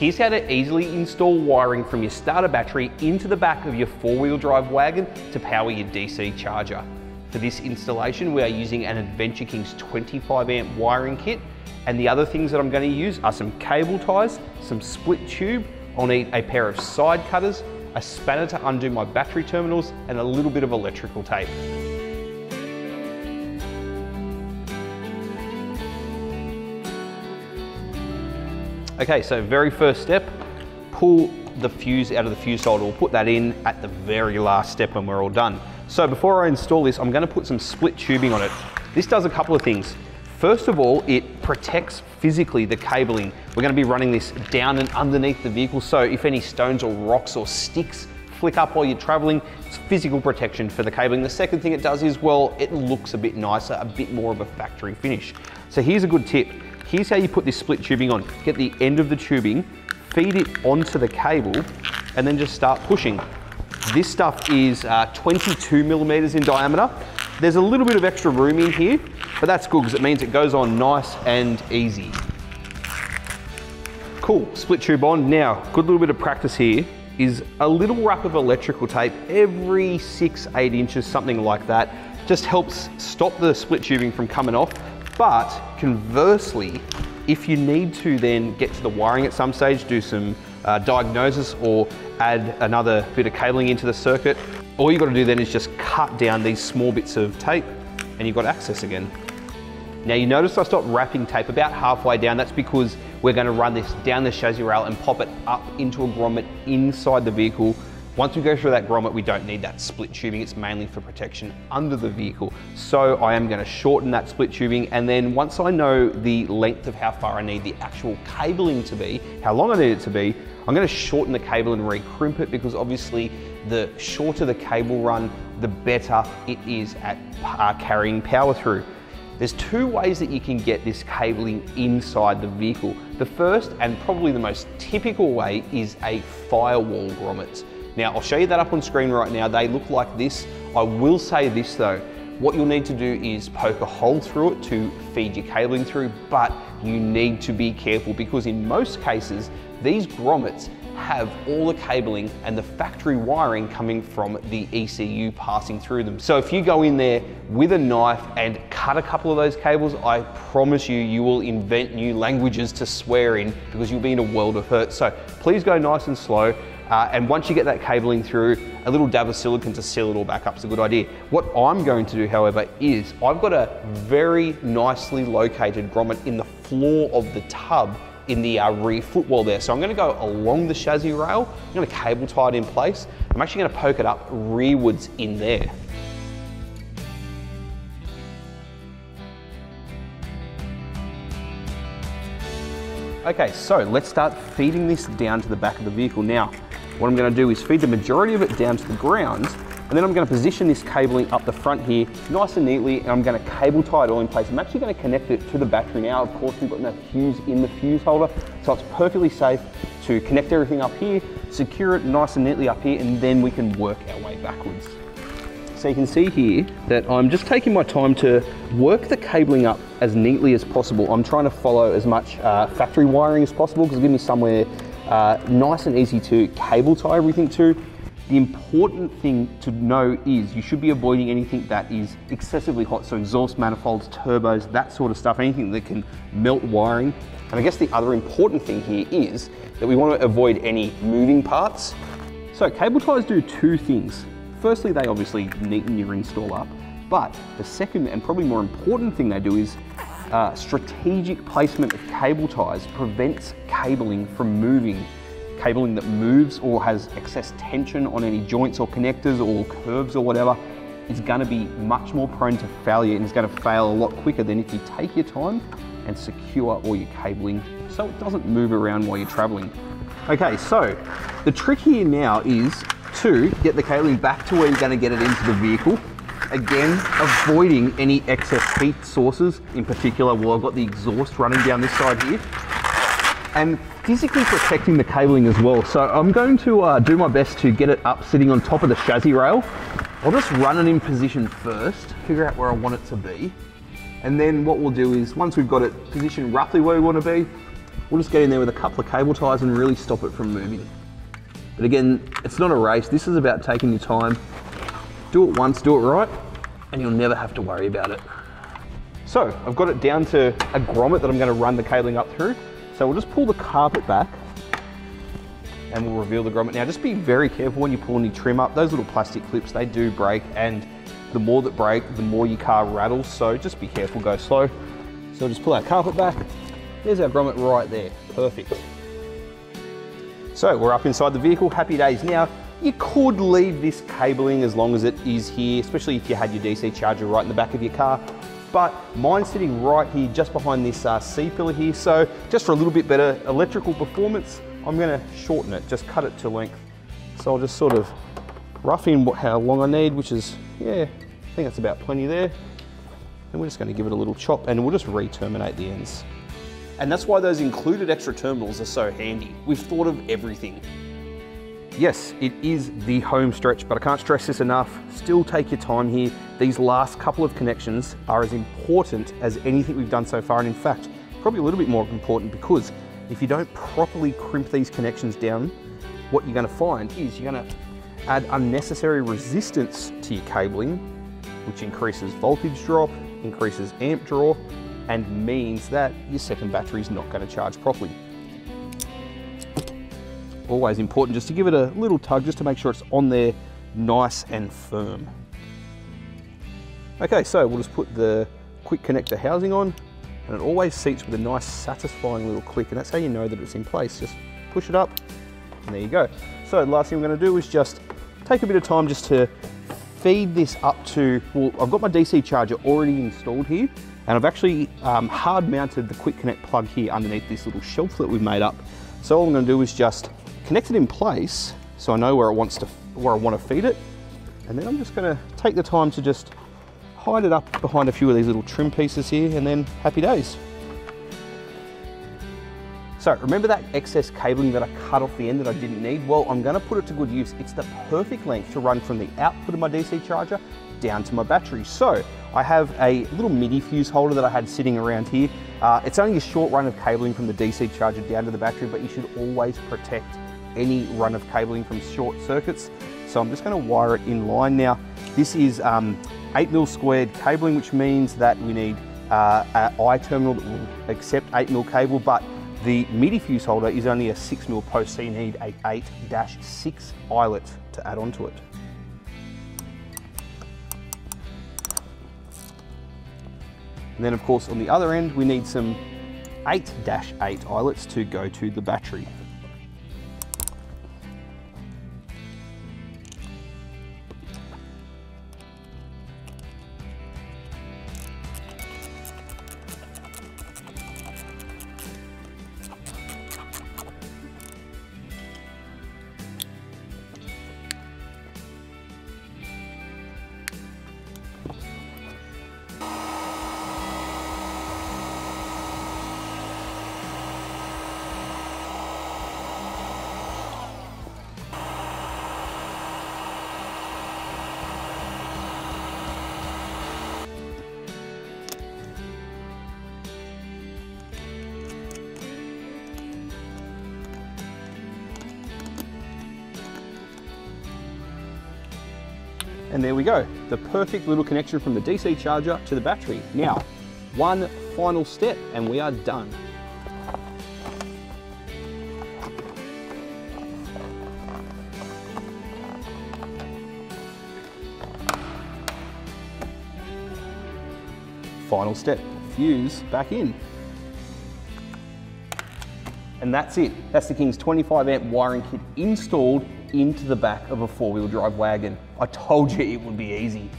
Here's how to easily install wiring from your starter battery into the back of your four-wheel drive wagon to power your DC charger. For this installation, we are using an Adventure Kings 25 amp wiring kit. And the other things that I'm gonna use are some cable ties, some split tube, I'll need a pair of side cutters, a spanner to undo my battery terminals, and a little bit of electrical tape. Okay, so very first step, pull the fuse out of the fuse holder. We'll put that in at the very last step and we're all done. So before I install this, I'm gonna put some split tubing on it. This does a couple of things. First of all, it protects physically the cabling. We're gonna be running this down and underneath the vehicle, so if any stones or rocks or sticks flick up while you're traveling, it's physical protection for the cabling. The second thing it does is, well, it looks a bit nicer, a bit more of a factory finish. So here's a good tip. Here's how you put this split tubing on. Get the end of the tubing, feed it onto the cable, and then just start pushing. This stuff is uh, 22 millimeters in diameter. There's a little bit of extra room in here, but that's good because it means it goes on nice and easy. Cool, split tube on. Now, good little bit of practice here is a little wrap of electrical tape every six, eight inches, something like that. Just helps stop the split tubing from coming off but conversely, if you need to then get to the wiring at some stage, do some uh, diagnosis or add another bit of cabling into the circuit, all you've got to do then is just cut down these small bits of tape and you've got access again. Now you notice I stopped wrapping tape about halfway down. That's because we're going to run this down the chassis rail and pop it up into a grommet inside the vehicle once we go through that grommet, we don't need that split tubing. It's mainly for protection under the vehicle. So I am gonna shorten that split tubing. And then once I know the length of how far I need the actual cabling to be, how long I need it to be, I'm gonna shorten the cable and recrimp it because obviously the shorter the cable run, the better it is at uh, carrying power through. There's two ways that you can get this cabling inside the vehicle. The first and probably the most typical way is a firewall grommet. Now I'll show you that up on screen right now. They look like this. I will say this though, what you'll need to do is poke a hole through it to feed your cabling through, but you need to be careful because in most cases, these grommets have all the cabling and the factory wiring coming from the ECU passing through them. So if you go in there with a knife and cut a couple of those cables, I promise you, you will invent new languages to swear in because you'll be in a world of hurt. So please go nice and slow. Uh, and once you get that cabling through, a little dab of silicone to seal it all back up is a good idea. What I'm going to do, however, is I've got a very nicely located grommet in the floor of the tub in the uh, rear footwell there. So I'm gonna go along the chassis rail, I'm gonna cable tie it in place. I'm actually gonna poke it up rearwards in there. Okay, so let's start feeding this down to the back of the vehicle. Now, what I'm gonna do is feed the majority of it down to the ground, and then I'm gonna position this cabling up the front here, nice and neatly, and I'm gonna cable tie it all in place. I'm actually gonna connect it to the battery now. Of course, we've got no fuse in the fuse holder, so it's perfectly safe to connect everything up here, secure it nice and neatly up here, and then we can work our way backwards. So you can see here that I'm just taking my time to work the cabling up as neatly as possible. I'm trying to follow as much uh, factory wiring as possible because it'll give me somewhere uh, nice and easy to cable tie everything to. The important thing to know is you should be avoiding anything that is excessively hot, so exhaust manifolds, turbos, that sort of stuff, anything that can melt wiring. And I guess the other important thing here is that we want to avoid any moving parts. So cable ties do two things. Firstly, they obviously neaten your install up, but the second and probably more important thing they do is uh, strategic placement of cable ties prevents cabling from moving. Cabling that moves or has excess tension on any joints or connectors or curves or whatever is going to be much more prone to failure and is going to fail a lot quicker than if you take your time and secure all your cabling so it doesn't move around while you're traveling. Okay, so the trick here now is to get the cabling back to where you're going to get it into the vehicle Again, avoiding any excess heat sources, in particular, well, I've got the exhaust running down this side here. And physically protecting the cabling as well. So I'm going to uh, do my best to get it up sitting on top of the chassis rail. I'll just run it in position first, figure out where I want it to be. And then what we'll do is, once we've got it positioned roughly where we want to be, we'll just get in there with a couple of cable ties and really stop it from moving. But again, it's not a race. This is about taking your time. Do it once, do it right, and you'll never have to worry about it. So I've got it down to a grommet that I'm gonna run the cabling up through. So we'll just pull the carpet back and we'll reveal the grommet. Now just be very careful when you pull any trim up. Those little plastic clips, they do break and the more that break, the more your car rattles. So just be careful, go slow. So just pull our carpet back. There's our grommet right there, perfect. So we're up inside the vehicle, happy days. Now, you could leave this cabling as long as it is here, especially if you had your DC charger right in the back of your car. But mine's sitting right here, just behind this uh, C-pillar here. So just for a little bit better electrical performance, I'm gonna shorten it, just cut it to length. So I'll just sort of rough in how long I need, which is, yeah, I think that's about plenty there. And we're just gonna give it a little chop and we'll just re-terminate the ends. And that's why those included extra terminals are so handy. We've thought of everything. Yes, it is the home stretch, but I can't stress this enough. Still take your time here. These last couple of connections are as important as anything we've done so far. And in fact, probably a little bit more important because if you don't properly crimp these connections down, what you're gonna find is you're gonna add unnecessary resistance to your cabling, which increases voltage drop, increases amp draw, and means that your second battery is not gonna charge properly. Always important just to give it a little tug just to make sure it's on there nice and firm. Okay, so we'll just put the quick connector housing on and it always seats with a nice satisfying little click and that's how you know that it's in place. Just push it up and there you go. So the last thing I'm gonna do is just take a bit of time just to feed this up to, well, I've got my DC charger already installed here and I've actually um, hard mounted the quick connect plug here underneath this little shelf that we've made up. So all I'm gonna do is just connect it in place so I know where it wants to, where I wanna feed it. And then I'm just gonna take the time to just hide it up behind a few of these little trim pieces here and then happy days. So remember that excess cabling that I cut off the end that I didn't need? Well, I'm gonna put it to good use. It's the perfect length to run from the output of my DC charger down to my battery. So I have a little mini fuse holder that I had sitting around here. Uh, it's only a short run of cabling from the DC charger down to the battery, but you should always protect any run of cabling from short circuits. So I'm just gonna wire it in line now. This is um, 8 mil squared cabling, which means that we need uh, an eye terminal that will accept 8 mil cable, but the MIDI fuse holder is only a 6 mil post, so you need a 8-6 eyelet to add onto it. And then of course on the other end, we need some 8-8 eyelets to go to the battery. And there we go, the perfect little connection from the DC charger to the battery. Now, one final step and we are done. Final step, fuse back in. And that's it. That's the King's 25 amp wiring kit installed into the back of a four wheel drive wagon. I told you it would be easy.